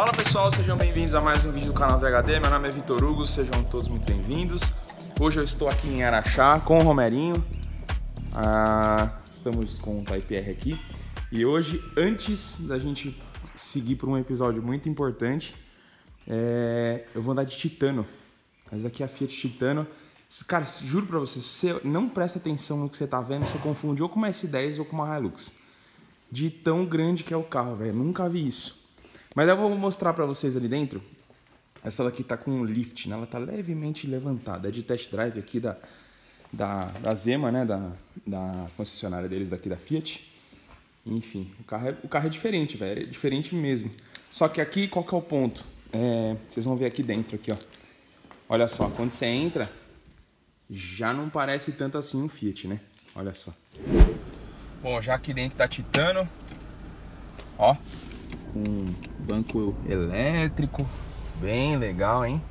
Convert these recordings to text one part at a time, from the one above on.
Fala pessoal, sejam bem-vindos a mais um vídeo do canal VHD. Meu nome é Vitor Hugo, sejam todos muito bem-vindos. Hoje eu estou aqui em Araxá com o Romerinho. Ah, estamos com o Type R aqui. E hoje, antes da gente seguir para um episódio muito importante, é, eu vou andar de Titano. Mas aqui é a Fiat Titano. Cara, juro pra você, se você não presta atenção no que você tá vendo, você confunde ou com uma S10 ou com uma Hilux. De tão grande que é o carro, velho. Nunca vi isso. Mas eu vou mostrar pra vocês ali dentro. Essa daqui tá com um lift, né? Ela tá levemente levantada. É de test drive aqui da, da, da Zema, né? Da, da concessionária deles daqui da Fiat. Enfim, o carro é, o carro é diferente, velho. É diferente mesmo. Só que aqui, qual que é o ponto? É, vocês vão ver aqui dentro, aqui, ó. Olha só, quando você entra, já não parece tanto assim um Fiat, né? Olha só. Bom, já aqui dentro tá Titano. Ó, com banco elétrico, bem legal, hein?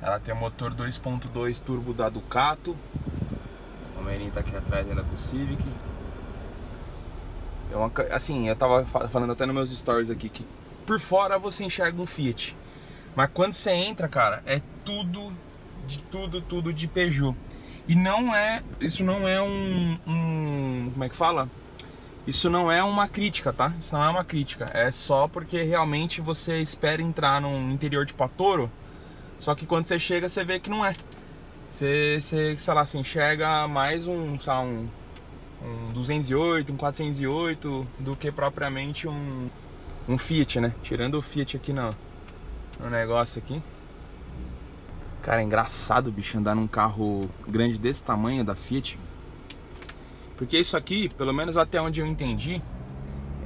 Ela tem motor 2.2 turbo da Ducato. O Merinho tá aqui atrás ainda com o Civic. É uma, assim, eu tava falando até nos meus stories aqui que por fora você enxerga um Fiat. Mas quando você entra, cara, é tudo de tudo, tudo de Peugeot. E não é, isso não é um, um, como é que fala? Isso não é uma crítica, tá? Isso não é uma crítica. É só porque realmente você espera entrar num interior de Patoro. Só que quando você chega, você vê que não é. Você, você sei lá, você enxerga mais um, sei lá, um, um 208, um 408 do que propriamente um, um Fiat, né? Tirando o Fiat aqui no, no negócio aqui. Cara, é engraçado, bicho, andar num carro grande desse tamanho da Fiat. Porque isso aqui, pelo menos até onde eu entendi,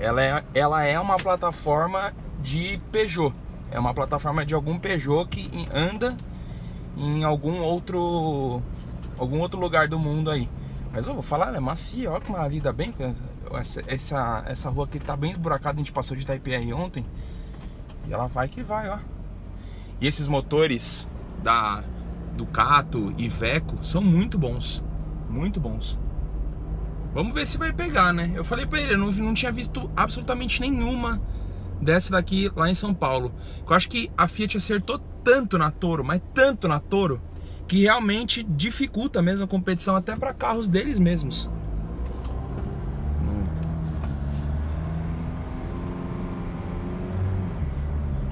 ela é, ela é uma plataforma de Peugeot. É uma plataforma de algum Peugeot que anda em algum outro algum outro lugar do mundo aí. Mas eu vou falar, é macia, olha como ela bem. Essa, essa, essa rua aqui tá bem esburacada, a gente passou de Taipei ontem. E ela vai que vai, ó. E esses motores da Ducato e Veco são muito bons. Muito bons. Vamos ver se vai pegar, né? Eu falei pra ele, eu não, não tinha visto absolutamente nenhuma dessa daqui lá em São Paulo. Eu acho que a Fiat acertou tanto na Toro, mas tanto na Toro, que realmente dificulta mesmo a competição até para carros deles mesmos.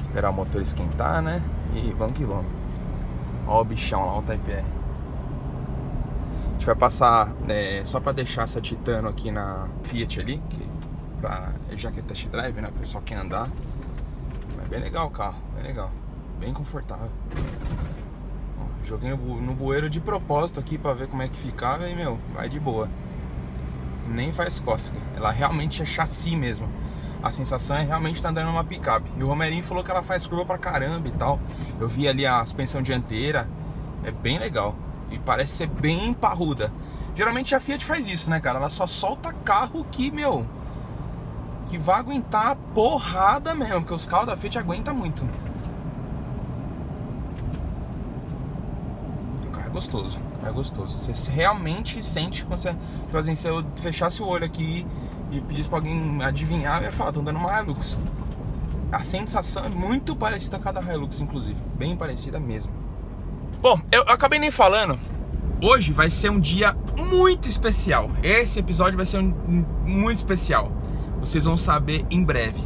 Esperar o motor esquentar, né? E vamos que vamos. Ó o bichão lá, o Type R. Gente vai passar, é, só para deixar essa Titano aqui na Fiat ali, que pra, já que é test drive, né? O pessoal quer andar. Mas bem legal o carro, bem legal. Bem confortável. Ó, joguei no, no bueiro de propósito aqui para ver como é que ficava e, meu, vai de boa. Nem faz cócega. Ela realmente é chassi mesmo a sensação é realmente tá andando numa picape. E o Romerinho falou que ela faz curva pra caramba e tal. Eu vi ali a suspensão dianteira, é bem legal. E parece ser bem parruda. Geralmente a Fiat faz isso, né, cara? Ela só solta carro que, meu, que vai aguentar porrada mesmo, porque os carros da Fiat aguentam muito. O carro é gostoso, é gostoso. Você realmente sente quando você, tipo assim, se eu fechasse o olho aqui e pedisse pra alguém adivinhar, eu ia falar, tô andando uma Hilux. A sensação é muito parecida com a da Hilux, inclusive. Bem parecida mesmo. Bom, eu acabei nem falando. Hoje vai ser um dia muito especial. Esse episódio vai ser um, muito especial. Vocês vão saber em breve.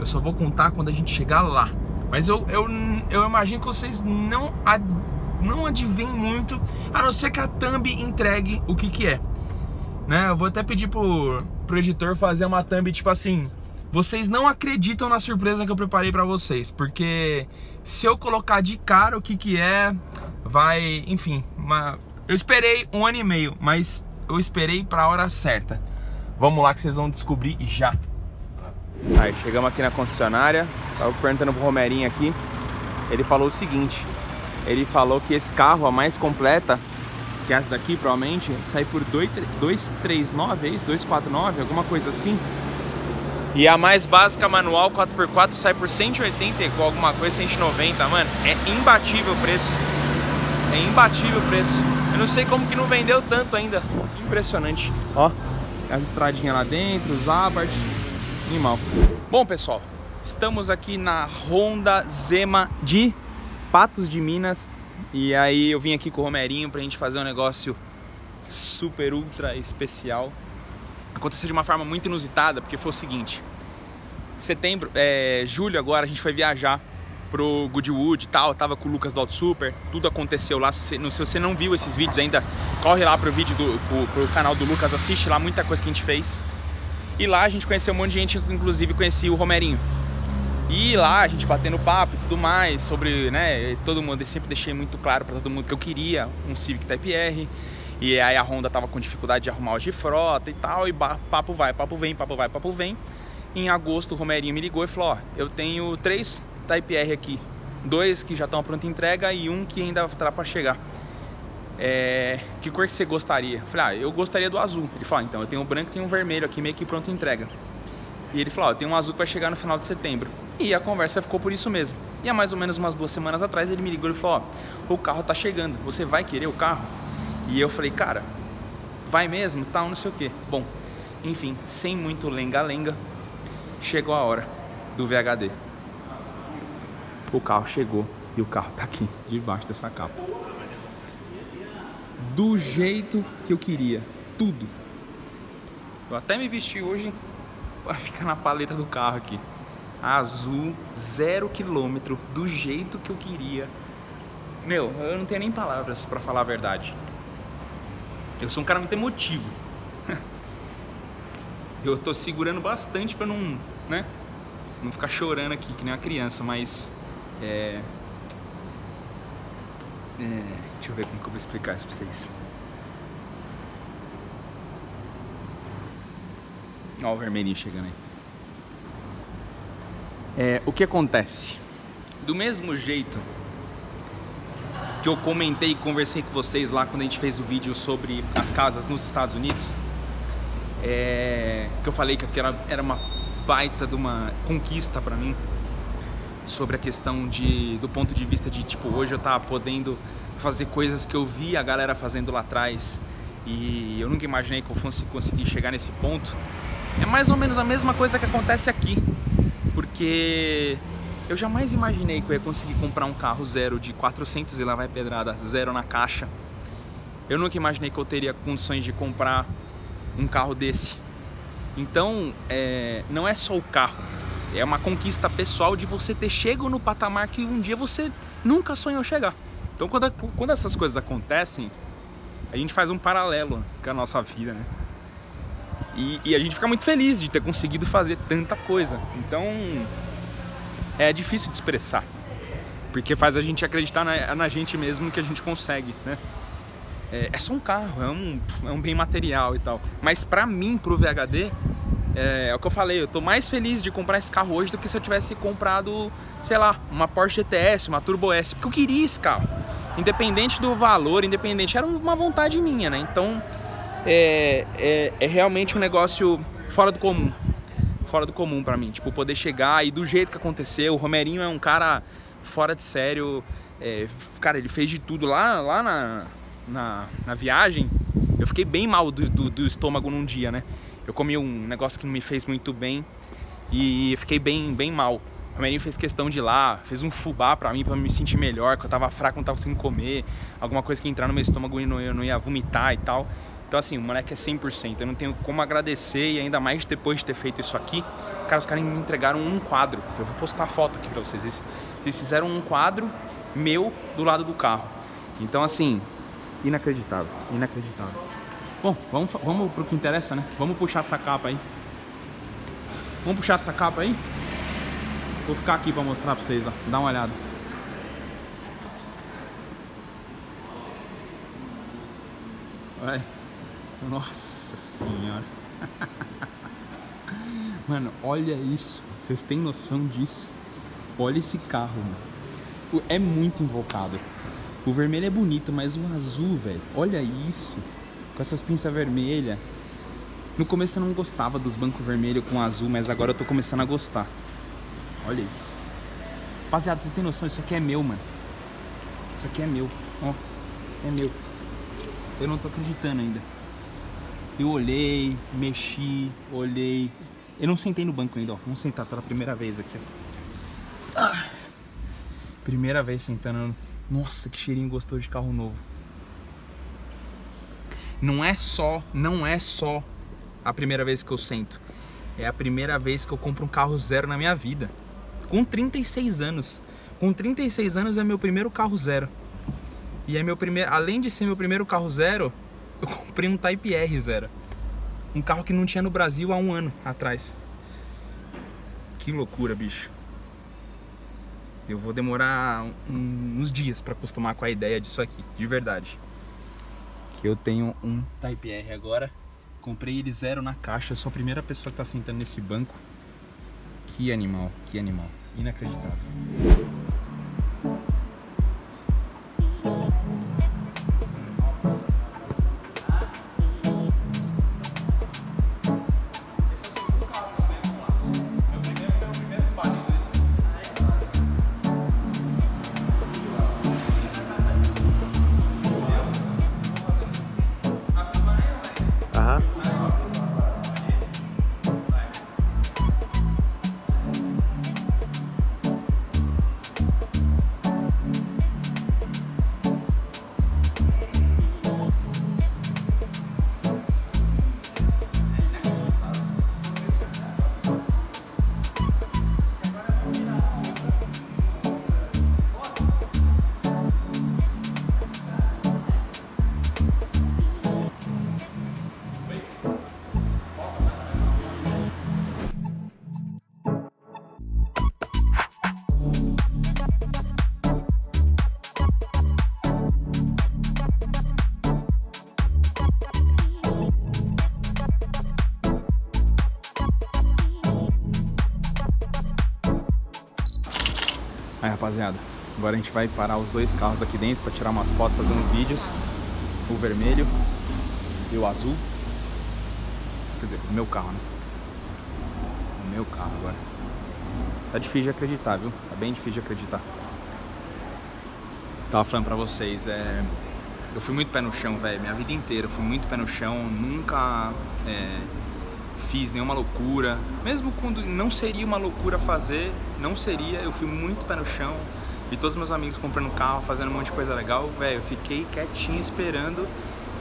Eu só vou contar quando a gente chegar lá. Mas eu, eu, eu imagino que vocês não, ad, não adivinhem muito, a não ser que a thumb entregue o que, que é. Né? Eu vou até pedir pro, pro editor fazer uma thumb tipo assim. Vocês não acreditam na surpresa que eu preparei para vocês, porque se eu colocar de cara o que que é, vai, enfim, uma... eu esperei um ano e meio, mas eu esperei para a hora certa. Vamos lá que vocês vão descobrir já. Aí, chegamos aqui na concessionária, tava perguntando pro Romerinho aqui, ele falou o seguinte, ele falou que esse carro, a mais completa, que essa daqui provavelmente sai por 239, é isso? 249, alguma coisa assim. E a mais básica manual 4x4 sai por 180 com alguma coisa, 190, mano. É imbatível o preço. É imbatível o preço. Eu não sei como que não vendeu tanto ainda. Impressionante. Ó, as estradinhas lá dentro, os Abarth. Animal. Bom, pessoal, estamos aqui na Honda Zema de Patos de Minas. E aí eu vim aqui com o Romerinho pra gente fazer um negócio super ultra especial. Aconteceu de uma forma muito inusitada, porque foi o seguinte. Setembro, é, julho agora a gente foi viajar pro Goodwood e tal, tava com o Lucas do Auto Super, tudo aconteceu lá, se, se você não viu esses vídeos ainda, corre lá pro vídeo do pro, pro canal do Lucas, assiste lá muita coisa que a gente fez. E lá a gente conheceu um monte de gente, inclusive conheci o Romerinho. E lá a gente batendo papo e tudo mais sobre, né, todo mundo, eu sempre deixei muito claro para todo mundo que eu queria um Civic Type R. E aí a Honda tava com dificuldade de arrumar os de frota e tal, e papo vai, papo vem, papo vai, papo vem. Em agosto o Romerinho me ligou e falou, ó, eu tenho três Type R aqui, dois que já estão pronta entrega e um que ainda tá para chegar. É, que cor que você gostaria? Eu falei, ah, eu gostaria do azul. Ele falou, ah, então eu tenho um branco e tenho um vermelho aqui meio que pronta entrega. E ele falou, ó, tenho um azul que vai chegar no final de setembro. E a conversa ficou por isso mesmo. E há mais ou menos umas duas semanas atrás ele me ligou e falou, ó, o carro tá chegando, você vai querer o carro? E eu falei, cara, vai mesmo? Tal, não sei o que. Bom, enfim, sem muito lenga-lenga, chegou a hora do VHD. O carro chegou e o carro tá aqui, debaixo dessa capa. Do jeito que eu queria, tudo. Eu até me vesti hoje para ficar na paleta do carro aqui. Azul, zero quilômetro, do jeito que eu queria. Meu, eu não tenho nem palavras para falar a verdade. Eu sou um cara muito emotivo. Eu tô segurando bastante para não, né? Não ficar chorando aqui que nem uma criança, mas é... é... Deixa eu ver como que eu vou explicar isso pra vocês. Olha o vermelhinho chegando aí. É, o que acontece? Do mesmo jeito que eu comentei e conversei com vocês lá quando a gente fez o vídeo sobre as casas nos Estados Unidos, é, que eu falei que aquela era uma baita de uma conquista para mim sobre a questão de do ponto de vista de tipo hoje eu tava podendo fazer coisas que eu vi a galera fazendo lá atrás e eu nunca imaginei que eu fosse conseguir chegar nesse ponto. É mais ou menos a mesma coisa que acontece aqui, porque eu jamais imaginei que eu ia conseguir comprar um carro zero de 400 e lá vai pedrada, zero na caixa. Eu nunca imaginei que eu teria condições de comprar um carro desse. Então, é, não é só o carro, é uma conquista pessoal de você ter chego no patamar que um dia você nunca sonhou chegar. Então, quando, quando essas coisas acontecem, a gente faz um paralelo com a nossa vida, né? E, e a gente fica muito feliz de ter conseguido fazer tanta coisa. Então, é difícil de expressar. Porque faz a gente acreditar na, na gente mesmo que a gente consegue, né? É, é, só um carro, é um, é um bem material e tal. Mas pra mim, pro VHD, é, é, o que eu falei, eu tô mais feliz de comprar esse carro hoje do que se eu tivesse comprado, sei lá, uma Porsche GTS, uma Turbo S, porque eu queria esse carro. Independente do valor, independente, era uma vontade minha, né? Então, é, é, é realmente um negócio fora do comum fora do comum para mim. Tipo, poder chegar e do jeito que aconteceu. O Romerinho é um cara fora de sério. É, cara, ele fez de tudo lá, lá na, na, na viagem. Eu fiquei bem mal do, do, do, estômago num dia, né? Eu comi um negócio que não me fez muito bem e fiquei bem, bem mal. O Romerinho fez questão de ir lá, fez um fubá pra mim, pra me sentir melhor, que eu tava fraco, não tava sem comer, alguma coisa que entrar no meu estômago e eu não ia vomitar e tal. Então, assim, o moleque é 100%. Eu não tenho como agradecer e ainda mais depois de ter feito isso aqui. Cara, os caras me entregaram um quadro. Eu vou postar a foto aqui pra vocês. Eles fizeram um quadro meu do lado do carro. Então, assim, inacreditável. Inacreditável. Bom, vamos, vamos pro que interessa, né? Vamos puxar essa capa aí. Vamos puxar essa capa aí? Vou ficar aqui pra mostrar pra vocês, ó. Dá uma olhada. Vai. Nossa senhora. Mano, olha isso. Vocês têm noção disso? Olha esse carro, mano. É muito invocado. O vermelho é bonito, mas o azul, velho. Olha isso. Com essas pinças vermelhas. No começo eu não gostava dos bancos vermelhos com azul, mas agora eu tô começando a gostar. Olha isso. Rapaziada, vocês têm noção? Isso aqui é meu, mano. Isso aqui é meu. Ó, é meu. Eu não tô acreditando ainda. Eu olhei, mexi, olhei. Eu não sentei no banco ainda, ó. Vamos sentar pela primeira vez aqui, ó. Ah. Primeira vez sentando. Nossa, que cheirinho gostoso de carro novo. Não é só, não é só a primeira vez que eu sento. É a primeira vez que eu compro um carro zero na minha vida. Com 36 anos. Com 36 anos é meu primeiro carro zero. E é meu primeiro, além de ser meu primeiro carro zero, eu comprei um Type R zero. Um carro que não tinha no Brasil há um ano atrás. Que loucura, bicho. Eu vou demorar uns dias para acostumar com a ideia disso aqui, de verdade. Que eu tenho um Type R agora. Comprei ele zero na caixa. Eu sou a primeira pessoa que tá sentando nesse banco. Que animal, que animal. Inacreditável. Rapaziada, agora a gente vai parar os dois carros aqui dentro para tirar umas fotos, fazer uns vídeos. O vermelho e o azul. Quer dizer, o meu carro, né? O meu carro agora. Tá difícil de acreditar, viu? Tá bem difícil de acreditar. Tava falando pra vocês, é... Eu fui muito pé no chão, velho. Minha vida inteira eu fui muito pé no chão. Nunca é... fiz nenhuma loucura. Mesmo quando não seria uma loucura fazer, não seria. Eu fui muito pé no chão. E todos meus amigos comprando carro, fazendo um monte de coisa legal. Velho, eu fiquei quietinho esperando.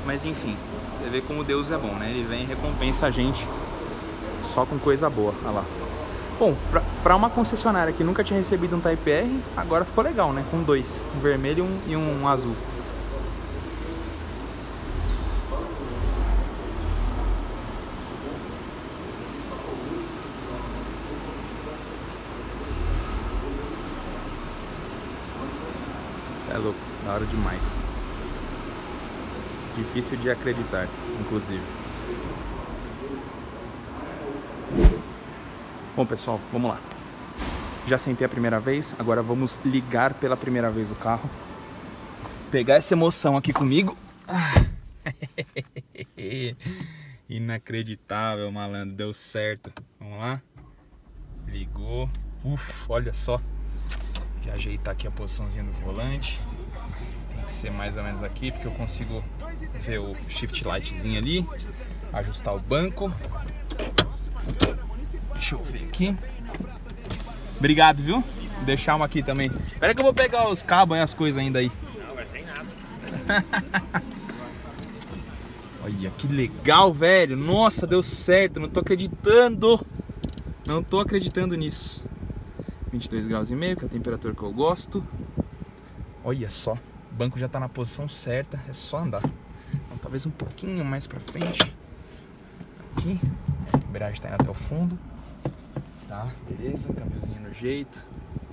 Mas enfim, você vê como Deus é bom, né? Ele vem e recompensa a gente só com coisa boa. Olha lá. Bom, pra, pra uma concessionária que nunca tinha recebido um Type R, agora ficou legal, né? Com dois, um vermelho e um, e um azul. É louco, da hora demais. Difícil de acreditar, inclusive. Bom pessoal, vamos lá. Já sentei a primeira vez, agora vamos ligar pela primeira vez o carro. Pegar essa emoção aqui comigo. Inacreditável, malandro, deu certo. Vamos lá. Ligou. Ufa, olha só. Já ajeitar aqui a posiçãozinha do volante. Que ser mais ou menos aqui, porque eu consigo ver o shift lightzinho ali. Ajustar o banco. Deixa eu ver aqui. Obrigado, viu? Deixar uma aqui também. Espera que eu vou pegar os cabos e as coisas ainda aí. Não, vai sem nada. Olha, que legal, velho. Nossa, deu certo. Não tô acreditando. Não tô acreditando nisso. 22 graus e meio, que é a temperatura que eu gosto. Olha só. Banco já tá na posição certa. É só andar. Então, talvez um pouquinho mais pra frente. Aqui. A embreagem tá indo até o fundo. Tá, beleza. Câmbiozinho no jeito.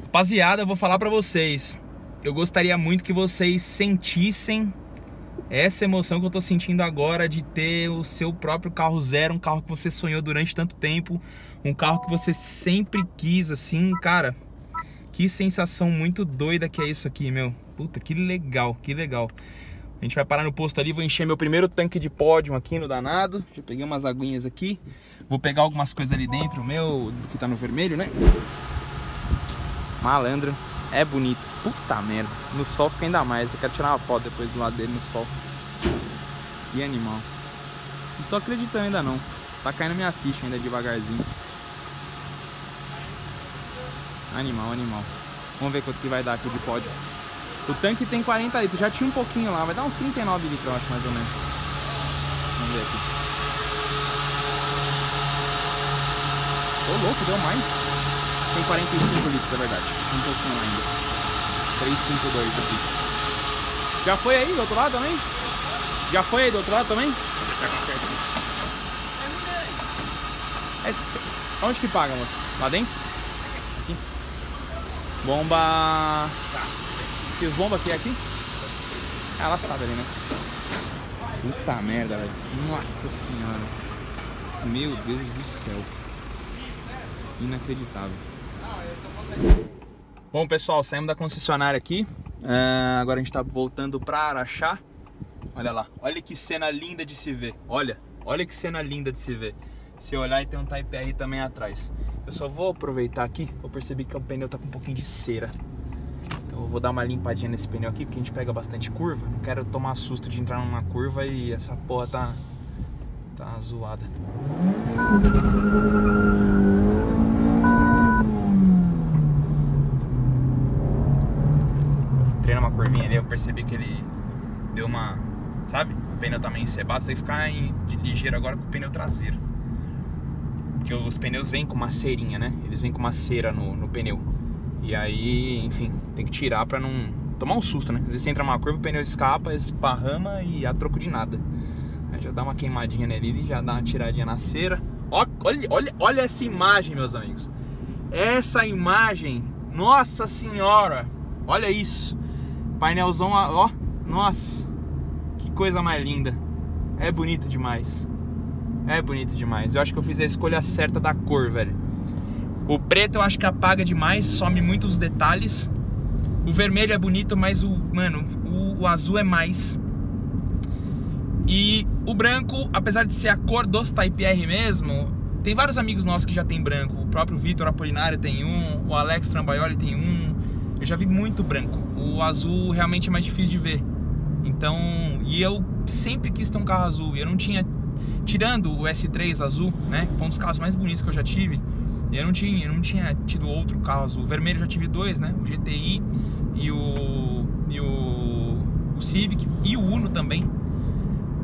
Rapaziada, eu vou falar pra vocês. Eu gostaria muito que vocês sentissem essa emoção que eu tô sentindo agora de ter o seu próprio carro zero, um carro que você sonhou durante tanto tempo, um carro que você sempre quis, assim, cara. Que sensação muito doida que é isso aqui, meu. Puta, que legal, que legal. A gente vai parar no posto ali, vou encher meu primeiro tanque de pódio aqui no danado. Já peguei umas aguinhas aqui. Vou pegar algumas coisas ali dentro, meu que tá no vermelho, né? Malandro. É bonito. Puta merda. No sol fica ainda mais. Eu quero tirar uma foto depois do lado dele no sol. Que animal. Não tô acreditando ainda não. Tá caindo minha ficha ainda devagarzinho. Animal, animal. Vamos ver quanto que vai dar aqui de pódio. O tanque tem 40 litros, já tinha um pouquinho lá, vai dar uns 39 litros, eu acho, mais ou menos. Vamos ver aqui. Ô louco, deu mais. Tem 45 litros, é verdade. Um pouquinho ainda. 352 aqui. Já foi aí do outro lado também? Já foi aí do outro lado também? É, onde que paga, moço? Lá dentro? Bomba. Que os bombas aqui é aqui? É, ela sabe ali, né? Puta merda, velho. Nossa senhora. Meu Deus do céu. Inacreditável. Bom, pessoal, saímos da concessionária aqui. Uh, agora a gente tá voltando pra Araxá. Olha lá. Olha que cena linda de se ver. Olha. Olha que cena linda de se ver. Se olhar e tem um Type R também atrás. Eu só vou aproveitar aqui. Eu percebi que o pneu tá com um pouquinho de cera. Então eu vou dar uma limpadinha nesse pneu aqui, porque a gente pega bastante curva. Não quero tomar susto de entrar numa curva e essa porra tá, tá zoada. Entrei numa curvinha ali, eu percebi que ele deu uma, sabe? O pneu tá meio encebado, tem que ficar em, de ligeiro agora com o pneu traseiro. Porque os pneus vêm com uma cerinha, né? Eles vêm com uma cera no, no pneu. E aí, enfim, tem que tirar pra não tomar um susto, né? Às vezes você entra numa curva, o pneu escapa, esparrama e a troco de nada. Aí já dá uma queimadinha nele e já dá uma tiradinha na cera. Olha, olha, olha essa imagem, meus amigos. Essa imagem, nossa senhora, olha isso. Painelzão, ó, nossa, que coisa mais linda. É bonito demais. É bonito demais. Eu acho que eu fiz a escolha certa da cor, velho. O preto eu acho que apaga demais, some muitos detalhes. O vermelho é bonito, mas o, mano, o, o, azul é mais. E o branco, apesar de ser a cor dos Type R mesmo, tem vários amigos nossos que já tem branco. O próprio Vitor Apolinário tem um, o Alex Trambaioli tem um. Eu já vi muito branco. O azul realmente é mais difícil de ver. Então, e eu sempre quis ter um carro azul. Eu não tinha, tirando o S3 azul, né? Foi um dos carros mais bonitos que eu já tive. Eu não tinha, eu não tinha tido outro carro azul. O vermelho eu já tive dois, né? O GTI e o, e o, o Civic e o Uno também.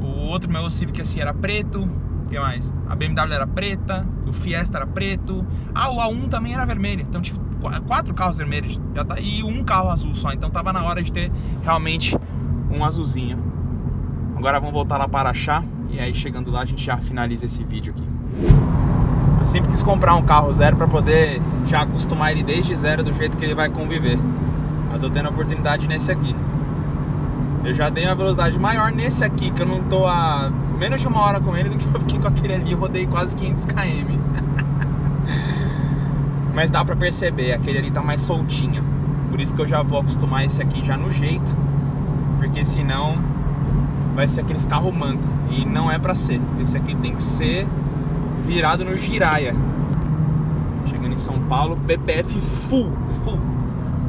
O outro meu Civic assim era preto. O que mais? A BMW era preta, o Fiesta era preto. Ah, o A1 também era vermelho. Então tive quatro carros vermelhos já tá, e um carro azul só. Então tava na hora de ter realmente um azulzinho. Agora vamos voltar lá para achar e aí chegando lá a gente já finaliza esse vídeo aqui. Eu sempre quis comprar um carro zero para poder já acostumar ele desde zero do jeito que ele vai conviver. Eu tô tendo a oportunidade nesse aqui. Eu já dei uma velocidade maior nesse aqui, que eu não tô a menos de uma hora com ele do que eu fiquei com aquele ali. Eu rodei quase 500 km. Mas dá pra perceber, aquele ali tá mais soltinho. Por isso que eu já vou acostumar esse aqui já no jeito. Porque senão vai ser aqueles carro manco. E não é pra ser. Esse aqui tem que ser virado no giraia. Chegando em São Paulo, PPF full, full.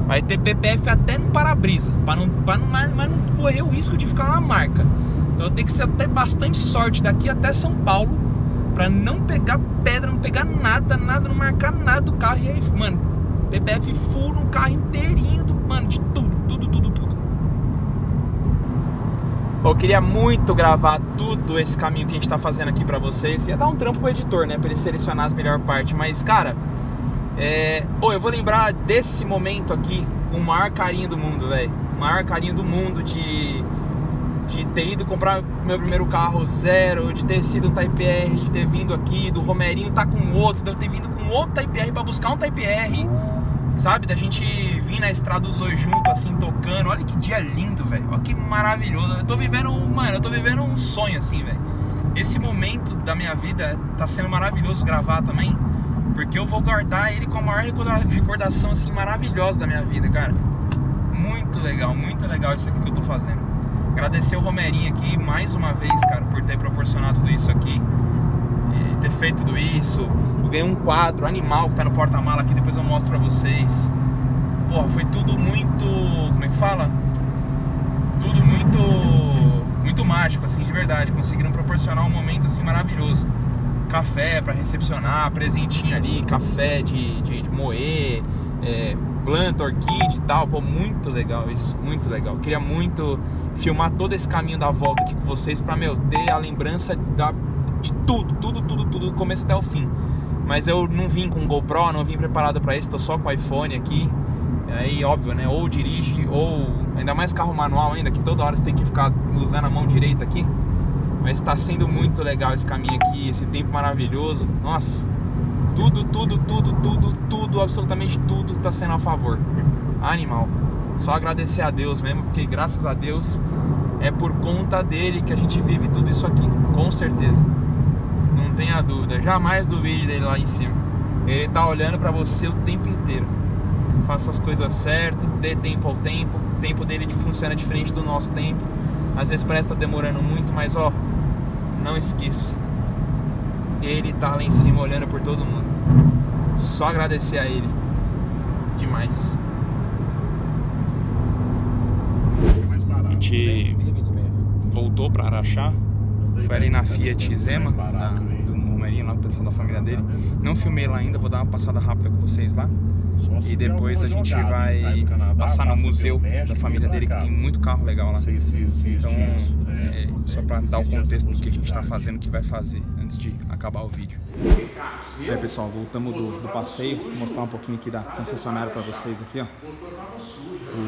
Vai ter PPF até no para-brisa, para não, pra não, mas não correr o risco de ficar uma marca. Então tenho que ser até bastante sorte daqui até São Paulo para não pegar pedra, não pegar nada, nada, não marcar nada do carro. E aí, mano, PPF full no carro inteirinho, do, mano, de tudo, tudo, tudo, tudo. Eu queria muito gravar tudo esse caminho que a gente tá fazendo aqui pra vocês. Ia dar um trampo pro editor, né? Pra ele selecionar as melhores partes. Mas, cara, é... oh, eu vou lembrar desse momento aqui com o maior carinho do mundo, velho. O maior carinho do mundo de... de ter ido comprar meu primeiro carro zero, de ter sido um Type R, de ter vindo aqui, do Romerinho tá com outro, de eu ter vindo com outro Type R pra buscar um Type R sabe? Da gente vir na estrada os dois juntos, assim, tocando. Olha que dia lindo, velho. Olha que maravilhoso. Eu tô vivendo, mano, eu tô vivendo um sonho, assim, velho. Esse momento da minha vida tá sendo maravilhoso gravar também, porque eu vou guardar ele com a maior recordação, assim, maravilhosa da minha vida, cara. Muito legal, muito legal isso aqui que eu tô fazendo. Agradecer o Romerinho aqui mais uma vez, cara, por ter proporcionado tudo isso aqui, ter feito tudo isso ganhei um quadro animal que tá no porta-mala aqui, depois eu mostro pra vocês. Porra, foi tudo muito. Como é que fala? Tudo muito. Muito mágico, assim, de verdade. Conseguiram proporcionar um momento assim maravilhoso. Café para recepcionar, presentinho ali, café de, de, de moer, é, planta, orquídea e tal. Pô, muito legal isso, muito legal. Queria muito filmar todo esse caminho da volta aqui com vocês pra, meu, ter a lembrança da, de tudo, tudo, tudo, tudo, do começo até o fim. Mas eu não vim com GoPro, não vim preparado para isso, tô só com o iPhone aqui. Aí, óbvio, né? Ou dirige, ou ainda mais carro manual ainda, que toda hora você tem que ficar usando a mão direita aqui. Mas está sendo muito legal esse caminho aqui, esse tempo maravilhoso. Nossa, tudo, tudo, tudo, tudo, tudo, absolutamente tudo está sendo a favor. Animal. Só agradecer a Deus mesmo, porque graças a Deus é por conta dele que a gente vive tudo isso aqui, com certeza. Não tenha dúvida, jamais duvide dele lá em cima. Ele tá olhando para você o tempo inteiro. Faça as coisas certas, dê tempo ao tempo. O tempo dele funciona diferente do nosso tempo. Às vezes parece que tá demorando muito, mas ó, não esqueça. Ele tá lá em cima olhando por todo mundo. Só agradecer a ele. Demais. A gente voltou para Araxá. Foi ali na Fiat Zema, da, do Romerinho, lá do pessoal da família dele. Não filmei lá ainda, vou dar uma passada rápida com vocês lá. E depois a gente vai passar no museu da família dele, que tem muito carro legal lá. Então, é, só para dar o contexto do que a gente está fazendo, que vai fazer antes de acabar o vídeo. E aí pessoal, voltamos do, do passeio, vou mostrar um pouquinho aqui da concessionária para vocês aqui, ó.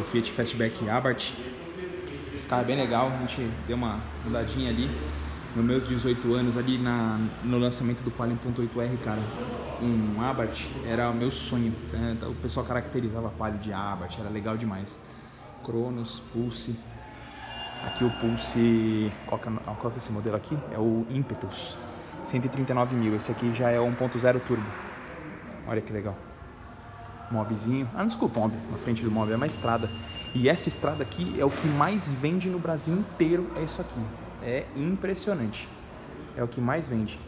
O Fiat Fastback Abarth. Esse carro é bem legal, a gente deu uma mudadinha ali nos meus 18 anos, ali na, no lançamento do Palio 1.8R, cara, um Abarth era o meu sonho. O pessoal caracterizava Palio de Abarth, era legal demais. Cronos, Pulse. Aqui o Pulse, qual que, é, qual que é esse modelo aqui? É o Impetus, 139 mil. Esse aqui já é 1.0 turbo. Olha que legal. Mobzinho. Ah, desculpa, mob. Na frente do mob é uma estrada. E essa estrada aqui é o que mais vende no Brasil inteiro. É isso aqui. É impressionante. É o que mais vende.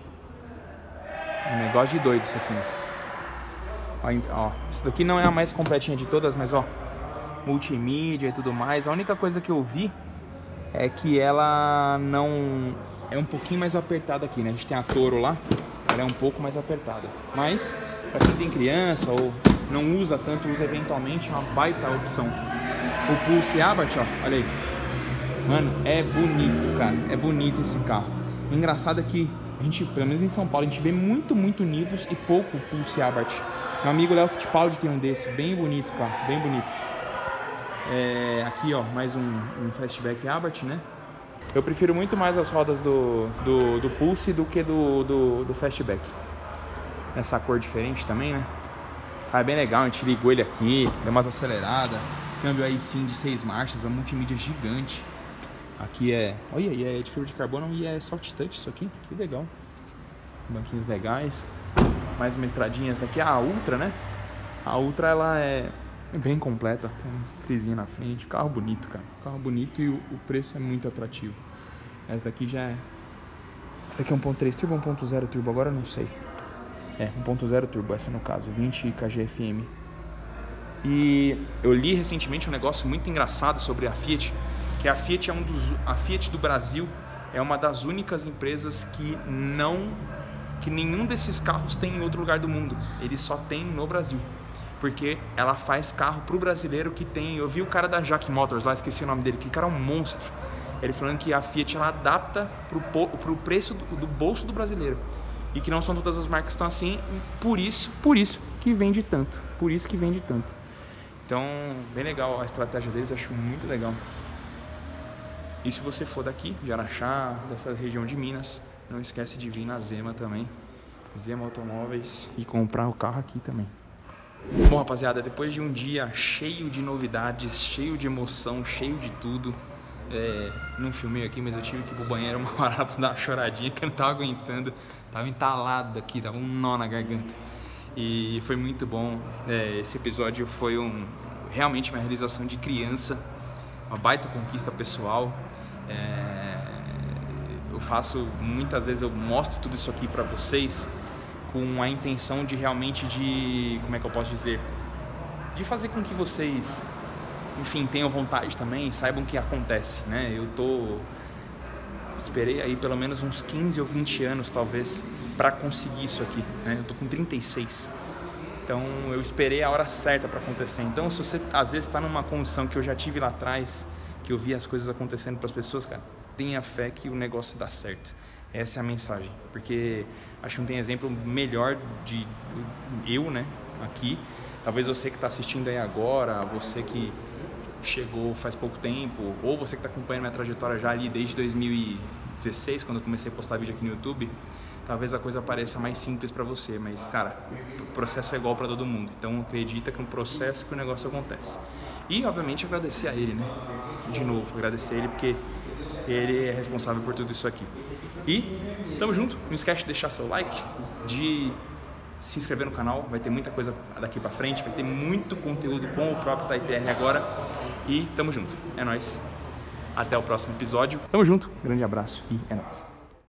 Um negócio de doido isso aqui. Ó, ó, isso daqui não é a mais completinha de todas, mas ó, multimídia e tudo mais. A única coisa que eu vi é que ela não é um pouquinho mais apertada aqui, né? A gente tem a Toro lá, ela é um pouco mais apertada. Mas para quem tem criança ou não usa tanto, usa eventualmente, é uma baita opção. O Pulse Abarth, ó, olha aí. Mano, é bonito, cara. É bonito esse carro. O engraçado é que a gente, pelo menos em São Paulo, a gente vê muito, muito Nivus e pouco Pulse Abarth. Meu amigo Léo Fittipaldi tem um desse, bem bonito, cara, bem bonito. É, aqui, ó, mais um, um Fastback Abarth, né? Eu prefiro muito mais as rodas do, do, do Pulse do que do, do, do Fastback. Essa cor diferente também, né? Ah, é bem legal, a gente ligou ele aqui, deu umas aceleradas. Câmbio aí sim de seis marchas, uma multimídia gigante. Aqui é. Olha, e é de fibra de carbono e é soft touch isso aqui. Que legal. Banquinhos legais. Mais uma estradinha essa aqui, a Ultra, né? A Ultra ela é bem completa. Tem um frisinho na frente. Carro bonito, cara. Carro bonito e o, preço é muito atrativo. Essa daqui já é. Essa daqui é 1.3 turbo ou 1.0 turbo? Agora eu não sei. É, 1.0 turbo, essa no caso, 20 kgfm. E eu li recentemente um negócio muito engraçado sobre a Fiat que a Fiat é um dos a Fiat do Brasil é uma das únicas empresas que não que nenhum desses carros tem em outro lugar do mundo. Ele só tem no Brasil. Porque ela faz carro pro brasileiro que tem. Eu vi o cara da Jack Motors lá, esqueci o nome dele, que cara é um monstro. Ele falando que a Fiat ela adapta pro, pro preço do, do bolso do brasileiro. E que não são todas as marcas que estão assim, por isso, por isso que vende tanto. Por isso que vende tanto. Então, bem legal a estratégia deles, acho muito legal. E se você for daqui, de Araxá, dessa região de Minas, não esquece de vir na Zema também, Zema Automóveis, e comprar o carro aqui também. Bom, rapaziada, depois de um dia cheio de novidades, cheio de emoção, cheio de tudo, é, não filmei aqui, mas eu tive que ir pro banheiro uma hora pra dar uma choradinha, que eu não tava aguentando, tava entalado aqui, tava um nó na garganta. E foi muito bom, é, esse episódio foi um, realmente uma realização de criança, uma baita conquista pessoal. É, eu faço muitas vezes eu mostro tudo isso aqui para vocês com a intenção de realmente de como é que eu posso dizer? De fazer com que vocês enfim tenham vontade também saibam o que acontece né? Eu tô esperei aí pelo menos uns 15 ou 20 anos talvez para conseguir isso aqui né? Eu tô com 36 Então eu esperei a hora certa para acontecer. Então se você às vezes está numa condição que eu já tive lá atrás, que eu vi as coisas acontecendo para as pessoas, cara, tenha fé que o negócio dá certo. Essa é a mensagem, porque acho que não tem exemplo melhor de eu, né, aqui. Talvez você que está assistindo aí agora, você que chegou faz pouco tempo, ou você que está acompanhando minha trajetória já ali desde 2016, quando eu comecei a postar vídeo aqui no YouTube, talvez a coisa pareça mais simples para você, mas cara, o processo é igual para todo mundo. Então acredita que no processo que o negócio acontece. E obviamente agradecer a ele, né? De novo, agradecer a ele porque ele é responsável por tudo isso aqui. E tamo junto. Não esquece de deixar seu like, de se inscrever no canal, vai ter muita coisa daqui para frente, vai ter muito conteúdo com o próprio TaiTR agora. E tamo junto. É nóis. Até o próximo episódio. Tamo junto. Grande abraço e é nóis.